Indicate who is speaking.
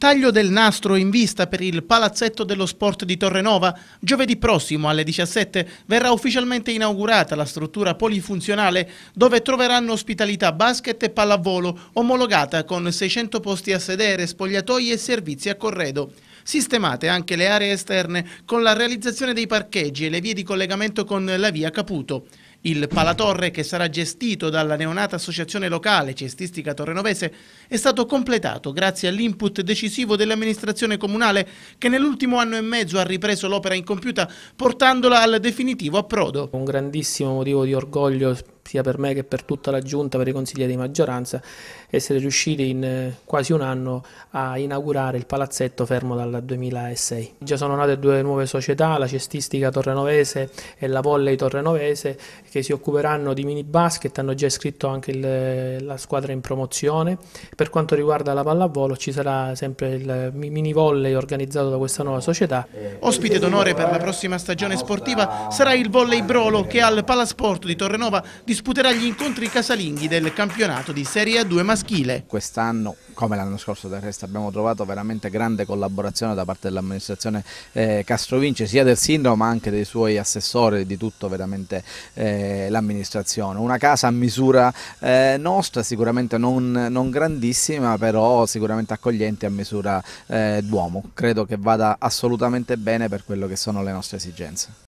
Speaker 1: Taglio del nastro in vista per il palazzetto dello sport di Torrenova. Giovedì prossimo alle 17 verrà ufficialmente inaugurata la struttura polifunzionale dove troveranno ospitalità basket e pallavolo omologata con 600 posti a sedere, spogliatoi e servizi a corredo. Sistemate anche le aree esterne con la realizzazione dei parcheggi e le vie di collegamento con la via Caputo. Il Palatorre, che sarà gestito dalla neonata associazione locale cestistica torrenovese, è stato completato grazie all'input decisivo dell'amministrazione comunale che nell'ultimo anno e mezzo ha ripreso l'opera incompiuta portandola al definitivo approdo.
Speaker 2: Un grandissimo motivo di orgoglio sia per me che per tutta la giunta, per i consiglieri di maggioranza, essere riusciti in eh, quasi un anno a inaugurare il palazzetto fermo dal 2006. Già sono nate due nuove società, la cestistica torrenovese e la volley torrenovese, che si occuperanno di mini basket, hanno già iscritto anche il, la squadra in promozione. Per quanto riguarda la pallavolo ci sarà sempre il mini volley organizzato da questa nuova società.
Speaker 1: Ospite d'onore per la prossima stagione sportiva sarà il volley Brolo che al Palasport di Torrenova disputerà gli incontri casalinghi del campionato di Serie A2 maschile.
Speaker 3: Quest'anno, come l'anno scorso del resto, abbiamo trovato veramente grande collaborazione da parte dell'amministrazione eh, Castrovince, sia del sindaco ma anche dei suoi assessori, di tutto veramente eh, l'amministrazione. Una casa a misura eh, nostra, sicuramente non, non, grandissima, però sicuramente accogliente a misura eh, d'uomo. Credo che vada assolutamente bene per quello che sono le nostre esigenze.